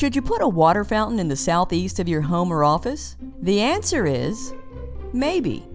Should you put a water fountain in the southeast of your home or office? The answer is maybe.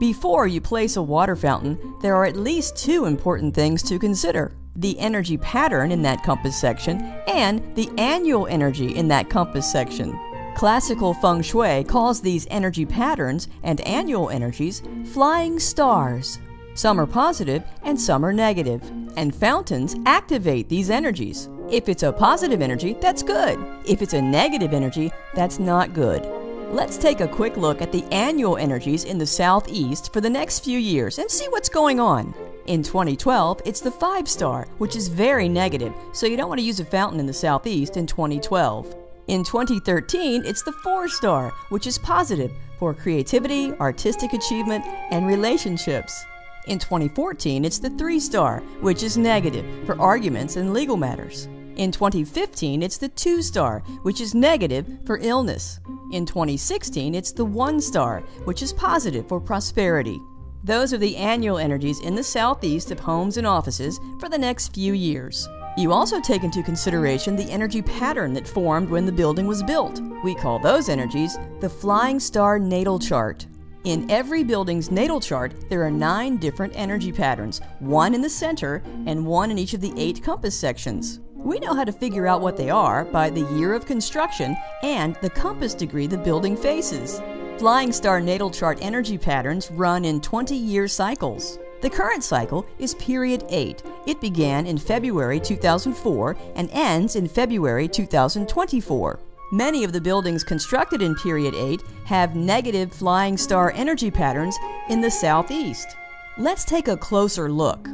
Before you place a water fountain, there are at least two important things to consider the energy pattern in that compass section and the annual energy in that compass section. Classical feng shui calls these energy patterns and annual energies flying stars. Some are positive and some are negative, and fountains activate these energies. If it's a positive energy, that's good. If it's a negative energy, that's not good. Let's take a quick look at the annual energies in the southeast for the next few years and see what's going on. In 2012, it's the 5 star, which is very negative, so you don't want to use a fountain in the southeast in 2012. In 2013, it's the 4 star, which is positive for creativity, artistic achievement, and relationships. In 2014, it's the 3 star, which is negative for arguments and legal matters. In 2015, it's the 2 star, which is negative for illness. In 2016, it's the 1 star, which is positive for prosperity. Those are the annual energies in the southeast of homes and offices for the next few years. You also take into consideration the energy pattern that formed when the building was built. We call those energies the Flying Star Natal Chart. In every building's natal chart, there are nine different energy patterns, one in the center and one in each of the eight compass sections. We know how to figure out what they are by the year of construction and the compass degree the building faces. Flying Star Natal Chart energy patterns run in 20 year cycles. The current cycle is Period 8. It began in February 2004 and ends in February 2024. Many of the buildings constructed in Period 8 have negative flying star energy patterns in the southeast. Let's take a closer look.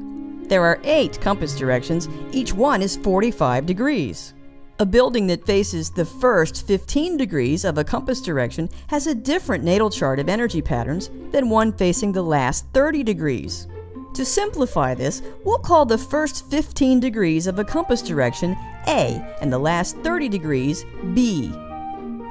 There are eight compass directions, each one is 45 degrees. A building that faces the first 15 degrees of a compass direction has a different natal chart of energy patterns than one facing the last 30 degrees. To simplify this, we'll call the first 15 degrees of a compass direction A and the last 30 degrees B.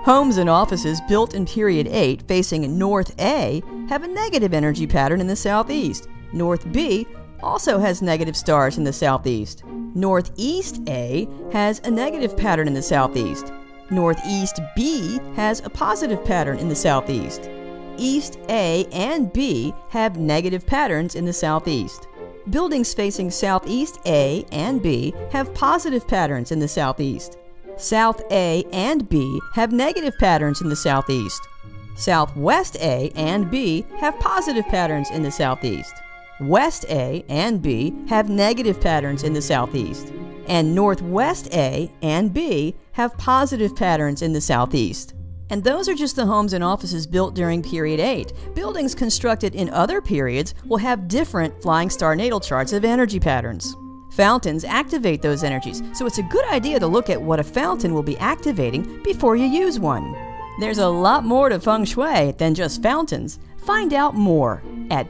Homes and offices built in period 8 facing North A have a negative energy pattern in the southeast. North B also has negative stars in the southeast. Northeast A has a negative pattern in the southeast. Northeast B has a positive pattern in the southeast. East A and B have negative patterns in the southeast. Buildings facing southeast A and B have positive patterns in the southeast. South A and B have negative patterns in the southeast. Southwest A and B have positive patterns in the southeast. West A and B have negative patterns in the southeast, and Northwest A and B have positive patterns in the southeast. And those are just the homes and offices built during Period 8. Buildings constructed in other periods will have different flying star natal charts of energy patterns. Fountains activate those energies, so it's a good idea to look at what a fountain will be activating before you use one. There's a lot more to feng shui than just fountains. Find out more at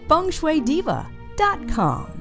fengshuidiva.com.